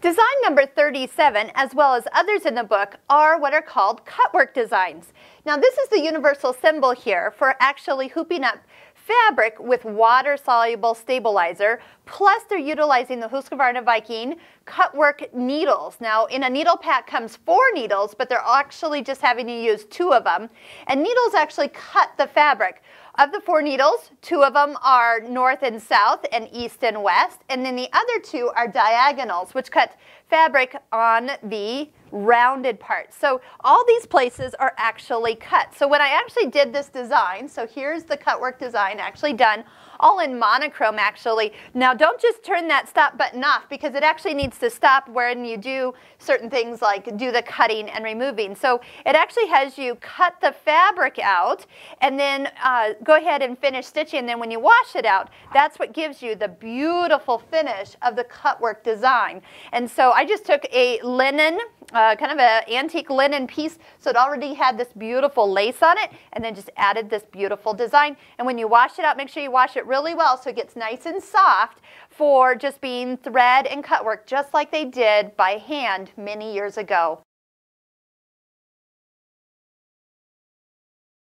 Design number 37, as well as others in the book, are what are called cutwork designs. Now this is the universal symbol here for actually hooping up fabric with water-soluble stabilizer, plus they're utilizing the Husqvarna Viking cutwork needles. Now, in a needle pack comes four needles, but they're actually just having to use two of them. And needles actually cut the fabric. Of the four needles, two of them are north and south and east and west, and then the other two are diagonals, which cut fabric on the rounded part. So all these places are actually cut. So when I actually did this design, so here's the cutwork design actually done, all in monochrome actually. Now don't just turn that stop button off because it actually needs to stop when you do certain things like do the cutting and removing. So it actually has you cut the fabric out and then uh, go ahead and finish stitching. And then when you wash it out, that's what gives you the beautiful finish of the cutwork design. And so I just took a linen uh, kind of an antique linen piece. So it already had this beautiful lace on it and then just added this beautiful design. And when you wash it out, make sure you wash it really well so it gets nice and soft for just being thread and cut work just like they did by hand many years ago.